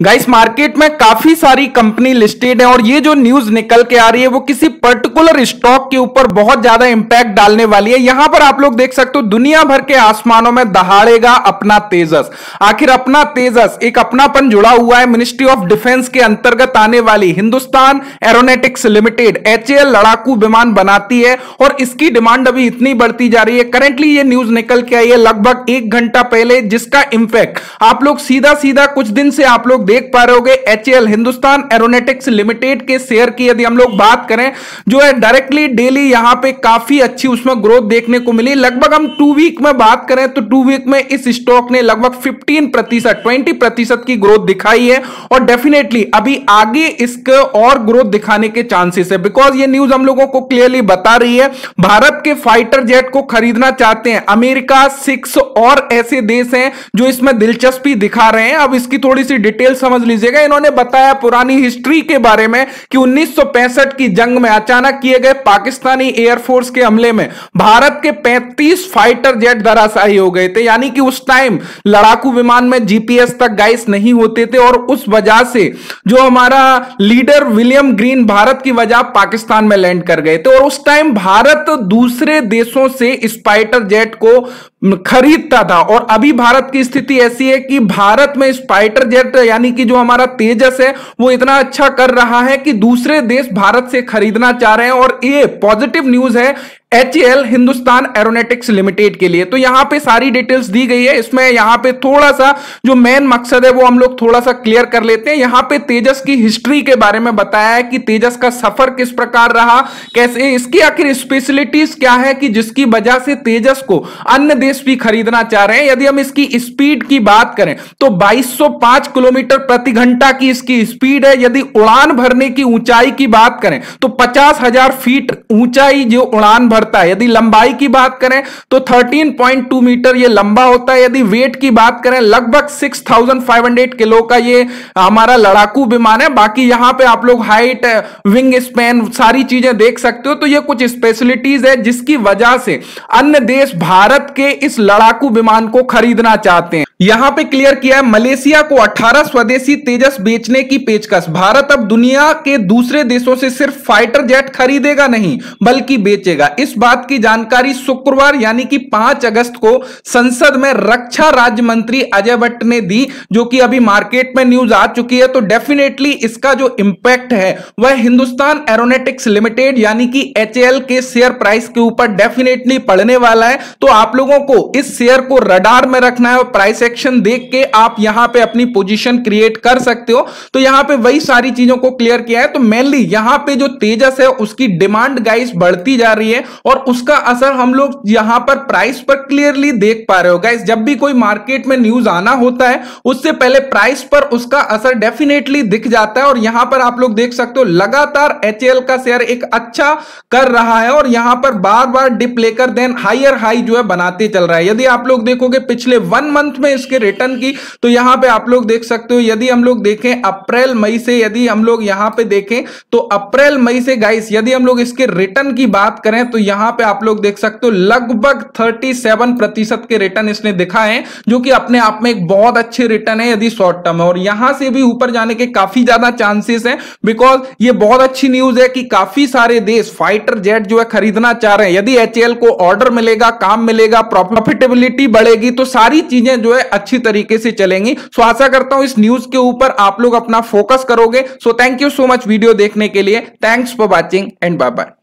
Guys market में काफ़ी सारी कंपनी लिस्टेड है और ये जो न्यूज़ निकल के आ रही है, वो किसी पर्टिकुलर स्टॉक के ऊपर बहुत ज़्यादा इंपैक्ट डालने वाली है। यहाँ पर आप लोग देख सकते हो, दुनिया भर के आसमानों में दहाड़ेगा अपना तेजस। आखिर अपना तेजस, एक अपनापन जुड़ा हुआ है मिनिस्ट्री ऑफ़ डिफेंस के अंतर्गत आने वाली। हिंदुस्तान एरोनेटिक्स लिमिटेड एच लड़ाकू विमान बनाती है और इसकी डिमांड अभी इतनी बढ़ती जा रही है। करेंटली ये न्यूज़ निकल के आई है लगभग एक घंटा पहले, जिसका इंपैक्ट आप लोग सीधा सीधा कुछ दिन से आप लोग देख पा रहे होगे एच हिंदुस्तान एरोनेटिक्स लिमिटेड के शेयर की यदि हम लोग बात करें, जो है डायरेक्टली डेली यहाँ पे काफ़ी अच्छी उसमें ग्रोथ देखने को मिली। लगभग हम टू वीक में बात करें तो टू वीक में इस स्टॉक ने लगभग 15 प्रतिशत ट्वेंटी प्रतिशत की ग्रोथ दिखाई है। और डेफिनेटली अभी आगे इसके और ग्रोथ दिखाने के चांसेस है। बिकॉज़ ये न्यूज़ हम लोगों को क्लियरली बता रही है, भारत के फाइटर जेट को खरीदना चाहते हैं। अमेरिका, सिक्स और ऐसे देश हैं, जो इसमें दिलचस्पी दिखा रहे हैं। अब इसकी थोड़ी सी डिटेल समझ लीजिएगा। इन्होंने बताया पुरानी हिस्ट्री के बारे में कि 1965 की जंग में अचानक किए गए पाकिस्तानी एयरफोर्स के हमले में भारत के 35 फाइटर जेट धराशाही हो गए थे। यानी कि उस टाइम लड़ाकू विमान में जीपीएस तक गाइस नहीं होते थे और उस वजह से जो हमारा लीडर विलियम ग्रीन भारत की वजह पाकिस्तान में लैंड कर गए थे। और उस टाइम भारत दूसरे देशों से स्पाइटर जेट को खरीदता था। और अभी भारत की स्थिति ऐसी है कि भारत में स्पाइटर जेट यानी कि जो हमारा तेजस है, वो इतना अच्छा कर रहा है कि दूसरे देश भारत से खरीदना चाह रहे हैं और ये पॉजिटिव न्यूज़ है H L Hindustan Aeronautics Limited के लिए। तो यहाँ पे सारी डिटेल्स दी गई है। इसमें यहाँ पे थोड़ा सा जो मेन मकसद है, वो हम लोग थोड़ा सा क्लियर कर लेते हैं। यहाँ पे तेजस की हिस्ट्री के बारे में बताया है कि तेजस का सफ़र किस प्रकार रहा, कैसे, इसकी आखिर स्पेशलिटीज क्या है कि जिसकी वजह से तेजस को अन्य देश भी खरीदना चाह रहे हैं। यदि हम इसकी स्पीड की बात करें तो 2205 किलोमीटर प्रति घंटा की इसकी स्पीड है। यदि उड़ान भरने की ऊंचाई की बात करें तो पचास हज़ार फीट ऊंचाई जो उड़ान भर करता है। यदि लंबाई की बात करें तो 13.2 मीटर ये लंबा होता है। यदि वेट की बात करें लगभग 6,500 किलो का ये हमारा लड़ाकू विमान है। बाकी यहाँ पे आप लोग हाइट विंग स्पैन सारी चीज़ें देख सकते हो। तो ये कुछ स्पेशलिटीज है जिसकी वजह से अन्य देश भारत के इस लड़ाकू विमान को खरीदना चाहते हैं। यहाँ पे क्लियर किया है मलेशिया को 18 स्वदेशी तेजस बेचने की पेचकश भारत अब दुनिया के दूसरे देशों से सिर्फ़ फाइटर जेट खरीदेगा नहीं बल्कि बेचेगा। इस बात की जानकारी शुक्रवार, यानी कि 5 अगस्त को संसद में रक्षा राज्य मंत्री अजय भट्ट ने दी, जो कि अभी मार्केट में न्यूज़ आ चुकी है। तो डेफिनेटली इसका जो इंपैक्ट है, वह हिंदुस्तान एरोनेटिक्स लिमिटेड, यानी कि एच के शेयर प्राइस के ऊपर डेफिनेटली पड़ने वाला है। तो आप लोगों को इस शेयर को रडार में रखना है और प्राइस एक्शन देख के आप यहाँ पे अपनी पोजीशन क्रिएट कर सकते हो। तो यहाँ पे वही सारी चीज़ों को क्लियर किया है। तो मेनली यहाँ पे जो तेजस है, उसकी डिमांड गाइस बढ़ती जा रही है और उसका असर हम लोग यहाँ पर प्राइस पर क्लियरली देख पा रहे हो गाइस जब भी कोई मार्केट में न्यूज़ आना होता है, उससे पहले प्राइस पर उसका असर डेफिनेटली दिख जाता है और यहाँ पर आप लोग देख सकते हो, लगातार एचएल का शेयर एक अच्छा कर रहा है और यहाँ पर बार बार डिप लेकर देन हाइयर हाई जो है बनाते चल रहा है। यदि आप लोग देखोगे पिछले वन मंथ में इसके रिटर्न की तो यहाँ पे आप लोग देख सकते हो, यदि हम लोग देखें अप्रैल, मई से यदि हम लोग यहाँ पे देखें तो अप्रैल, मई से गाइस यदि हम लोग इसके रिटर्न की बात करें तो यहाँ पे आप लोग देख सकते हो, लगभग 37 प्रतिशत के रिटर्न इसने दिखाए जो कि अपने आप में एक बहुत अच्छे रिटर्न है यदि शॉर्ट टर्म है। और यहाँ से भी ऊपर जाने के काफ़ी ज़्यादा चांसेस है बिकॉज़ ये बहुत अच्छी न्यूज़ है कि काफ़ी सारे देश फाइटर जेट जो है खरीदना चाह रहे हैं। यदि एचएल को ऑर्डर मिलेगा, काम मिलेगा प्रॉफिटेबिलिटी बढ़ेगी तो सारी चीज़ें जो है अच्छी तरीके से चलेंगी। सो आशा करता हूँ इस न्यूज़ के ऊपर आप लोग अपना फोकस करोगे। So thank you so much video देखने के लिए। Thanks for watching and bye bye